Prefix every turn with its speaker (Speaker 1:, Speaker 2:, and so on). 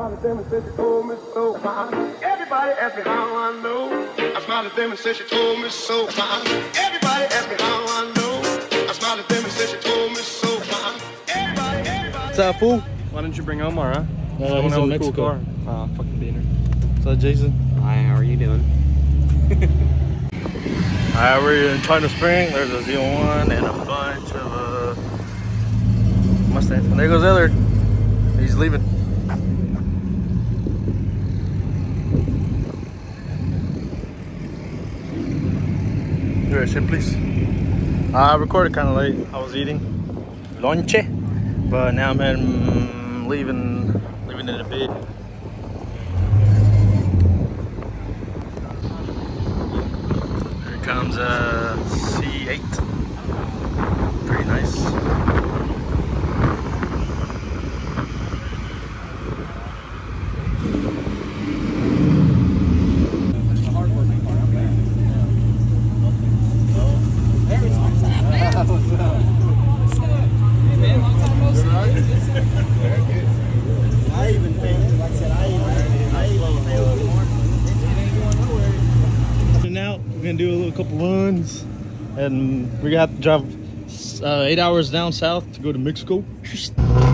Speaker 1: smiled at them and said she told me so. Everybody asked me how I know. I smiled at them and said she told me so. Everybody asked me how I know. I smiled at them and said she told me so. Everybody, everybody.
Speaker 2: What's up, fool?
Speaker 3: Why didn't you bring Omar, huh?
Speaker 2: No,
Speaker 3: Someone
Speaker 2: he's in
Speaker 3: else with a
Speaker 2: Mexico.
Speaker 3: Cool car. Oh, fucking beaner.
Speaker 2: What's up, Jason?
Speaker 4: Hi, how are you doing?
Speaker 2: Alright, we're in China Spring. There's a Z1 and a bunch of uh, Mustangs. And there goes the other. He's leaving. Sit please. Uh, I recorded kind of late. I was eating lunch, but now I'm in, leaving, leaving in a bit. Here comes uh, a C8. We're gonna do a little couple runs, and we got to drive uh, eight hours down south to go to Mexico.